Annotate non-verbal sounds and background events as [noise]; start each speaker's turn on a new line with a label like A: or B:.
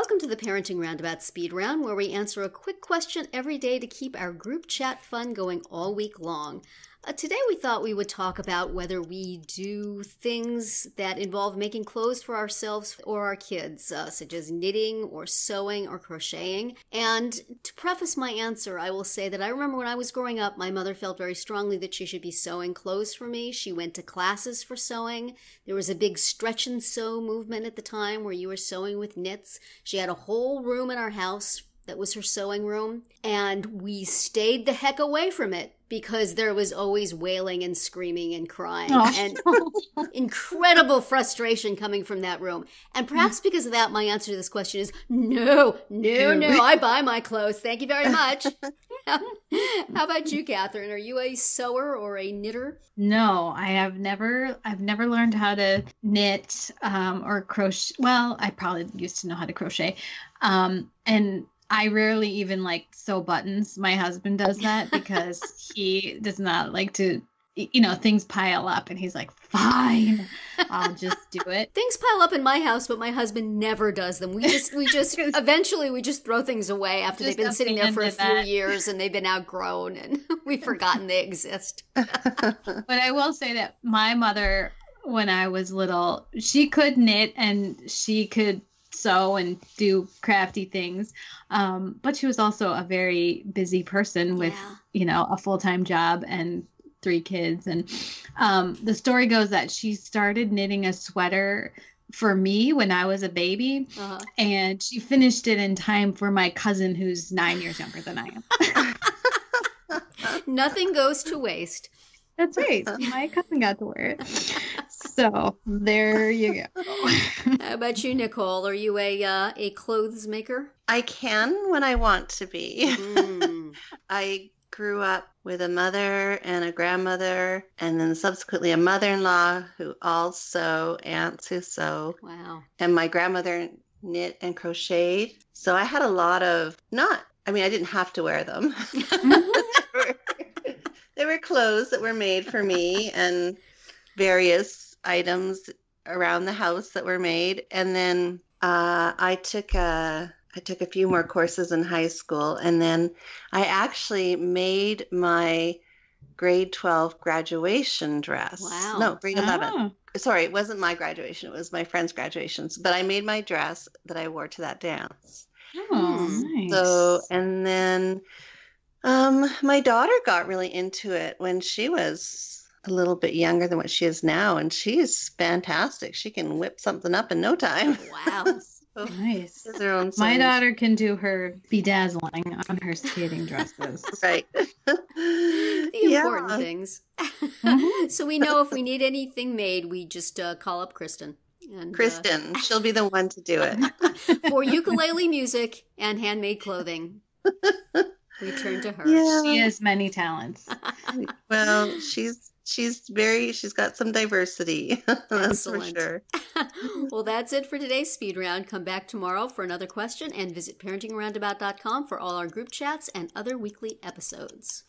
A: Welcome to the Parenting Roundabout Speed Round, where we answer a quick question every day to keep our group chat fun going all week long. Uh, today, we thought we would talk about whether we do things that involve making clothes for ourselves or our kids, uh, such as knitting or sewing or crocheting. And to preface my answer, I will say that I remember when I was growing up, my mother felt very strongly that she should be sewing clothes for me. She went to classes for sewing. There was a big stretch and sew movement at the time where you were sewing with knits. She had a whole room in our house that was her sewing room, and we stayed the heck away from it because there was always wailing and screaming and crying oh. and [laughs] incredible frustration coming from that room. And perhaps because of that, my answer to this question is no, no, no. I buy my clothes. Thank you very much. [laughs] [laughs] How about you, Catherine? Are you a sewer or a knitter?
B: No, I have never. I've never learned how to knit um, or crochet. Well, I probably used to know how to crochet, um, and I rarely even like sew buttons. My husband does that [laughs] because he does not like to you know, things pile up and he's like, fine, I'll just do [laughs] it.
A: things pile up in my house, but my husband never does them. We just, we just, [laughs] eventually we just throw things away after they've been sitting there for a few that. years and they've been outgrown and we've forgotten they exist.
B: but I will say that my mother, when I was little, she could knit and she could sew and do crafty things. Um, but she was also a very busy person with, yeah. you know, a full time job and three kids. And um, the story goes that she started knitting a sweater for me when I was a baby, uh-huh. and she finished it in time for my cousin who's nine years younger than I
A: am. [laughs] Nothing goes to waste.
B: That's right. My cousin got to wear it. So there you go. [laughs]
A: How about you, Nicole? Are you a uh, a clothes maker?
C: I can when I want to be. Mm. [laughs] I grew up with a mother and a grandmother, and then subsequently a mother-in-law who also aunts who sew.
A: Wow.
C: And my grandmother knit and crocheted. So I had a lot of not. I mean, I didn't have to wear them. [laughs] there were clothes that were made for me and various items around the house that were made, and then uh, I took a I took a few more courses in high school, and then I actually made my grade 12 graduation dress.
A: Wow.
C: No, grade 11. Oh. Sorry, it wasn't my graduation. It was my friend's graduations. But I made my dress that I wore to that dance.
B: Oh, nice.
C: So, and then um, my daughter got really into it when she was a little bit younger than what she is now, and she's fantastic. She can whip something up in no time. [laughs]
A: Wow. [laughs]
B: so nice. My daughter can do her bedazzling on her skating dresses. [laughs]
C: right.
A: the important things. Mm-hmm. so we know if we need anything made, we just uh, call up Kristen.
C: And, uh, Kristen, uh, she'll be the one to do
A: it. for ukulele music and handmade clothing. We turn to her.
B: Yeah. She has many talents.
C: well, she's she's very she's got some diversity. [laughs] that's for sure. [laughs]
A: well, that's it for today's speed round. Come back tomorrow for another question and visit parentingroundabout.com for all our group chats and other weekly episodes.